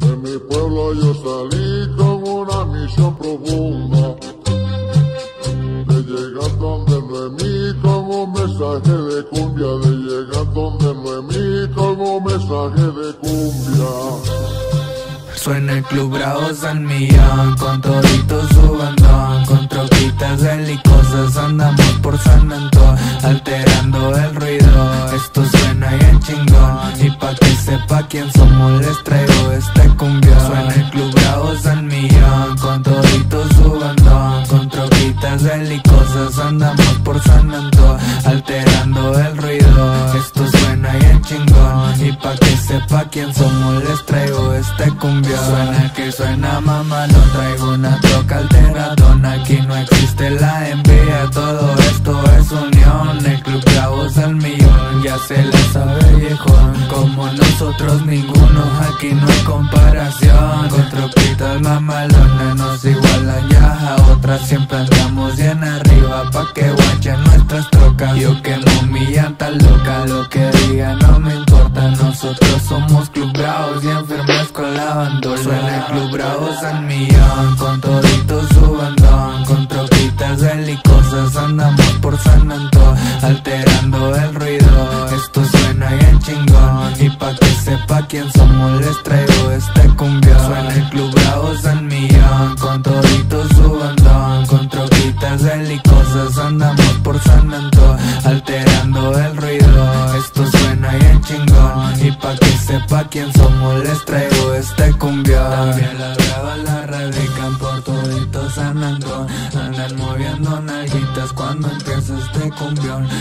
De mi pueblo yo salí con una misión profunda. De llegar donde Noemí con un mensaje de cumbia. De llegar donde Noemí con un mensaje de cumbia. Suena el club Bravo San Millón Con todito su bandón Con troquitas delicosas Andamos por San Alterando el ruido Esto suena bien chingón sepa quién somos Les traigo este cumbión. Suena el club Bravo San Millón Con todito su bandón Con troquitas delicosas Andamos por San Antón Alterando el ruido. Esto suena bien chingón Y pa' que sepa quién somos Les traigo este cumbión. Suena que suena mamá, no traigo una troca alteradona Aquí no existe la envía, todo esto Nosotros ninguno, aquí no hay comparación. Con troquitas mamalonas nos igualan ya a otras. Siempre andamos bien arriba pa' que guachen nuestras trocas. Yo quemo mi llanta loca, lo que diga no me importa. Nosotros somos club bravos y enfermos con la banda Suena el club bravo San Millón Con todito su bandón Y pa' que sepa quién somos Les traigo este cumbión. Suena el club bravo San Millón Con todito su bandón Con troquitas delicosas Andamos por San Antón Alterando el ruido. Esto suena bien chingón. Y pa' que sepa quién somos Les traigo este cumbión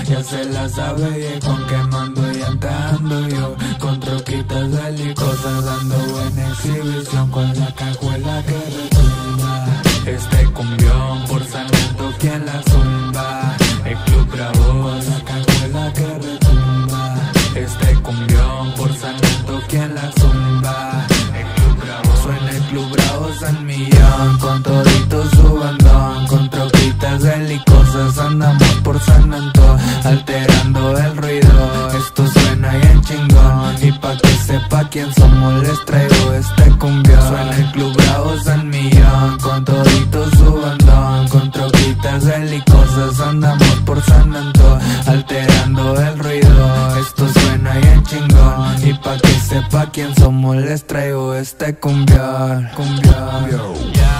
Ya se la sabe viejo quemando y andando yo. Con troquitas delicosas dando buena exhibición. Con la cajuela que retumba. Este cumbión por San Antón quien la zumba. El club bravo la cajuela que retumba. Este cumbión por San Antón quien la zumba. El club bravo Suena el club bravo San Millón. Con todito su bandón Con troquitas delicosas Andamos por San Antón Alterando el ruido Esto suena bien chingón. Y pa' que sepa quién somos Les traigo este cumbión. Suena el club bravo San Millón Con todito su bandón. Con troquitas delicosas Andamos por San Antón. Alterando el ruido Esto suena bien chingón. Y pa' que sepa quién somos Les traigo este cumbión. Cumbión. Seguimos